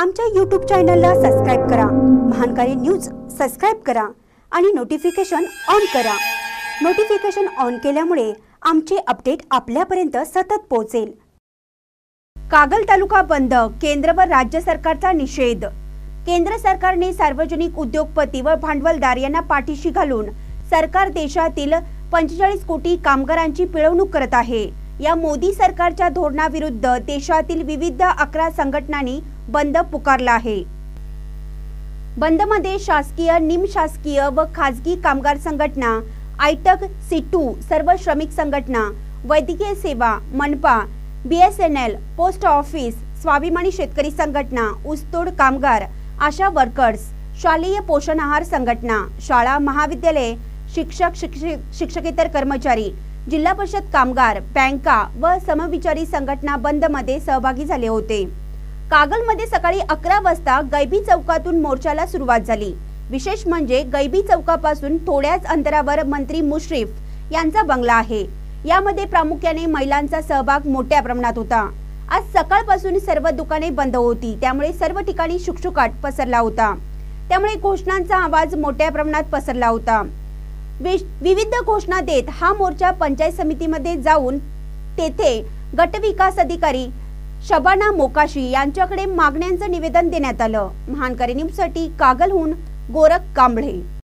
आमच्या यूट्यूब चॅनलला सबस्क्राईब करा. महानकारी न्यूज सबस्क्राईब करा आणि नोटिफिकेशन ऑन करा. नोटिफिकेशन ऑन केल्यामुळे आमचे अपडेट आपल्यापर्यंत सतत पोहोचेल. कागल तालुका बंद केंद्र व राज्य सरकारचा निषेध. केंद्र सरकारने सार्वजनिक उद्योगपती व भांडवलदार यांना पाठीशी घालून सरकार देशातील पंचेचाळीस कोटी कामगारांची पिळवणूक करत आहे. या मोदी सरकारच्या धोरणाविरुद्ध देशातील विविध अकरा संघटनांनी बंद पुकारला आहे. बंदमध्ये शासकीय निमशासकीय व खाजगी कामगार संघटना आयटक सिटू सर्व श्रमिक संघटना वैद्यकीय सेवा मनपा BSNL post office Swabhimani Shetkari संघटना ऊसतोड कामगार आशा वर्कर्स शालेय पोषण आहार संघटना शाळा महाविद्यालये शिक्षक शिक्षक शिक्षकेतर कर्मचारी जिल्हा परिषद कामगार बँका व समविचारी संघटना बंदमध्ये सहभागी झाले होते. कागलमध्ये सकाळी अकरा वाजता गैबी चौकातून मोर्चाला सुरुवात झाली. विशेष म्हणजे गैबी चौकापासून थोड्याच अंतरावर मंत्री मुश्रीफ यांचा बंगला आहे. यामध्ये प्रामुख्याने महिलांचा सहभाग मोठ्या प्रमाणात होता. आज सकाळपासून सर्व दुकाने बंद होती. त्यामुळे सर्व ठिकाणी शुकशुकाट पसरला होता. त्यामुळे घोषणांचा आवाज मोठ्या प्रमाणात पसरला होता. विविध घोषणा देत हा मोर्चा पंचायत समितीमध्ये जाऊन तेथे गटविकास अधिकारी शबाना मोकाशी यांच्याकडे मागण्यांचं निवेदन देण्यात आलं. महानकरी न्यूजसाठी कागलहून गोरख कांबळे.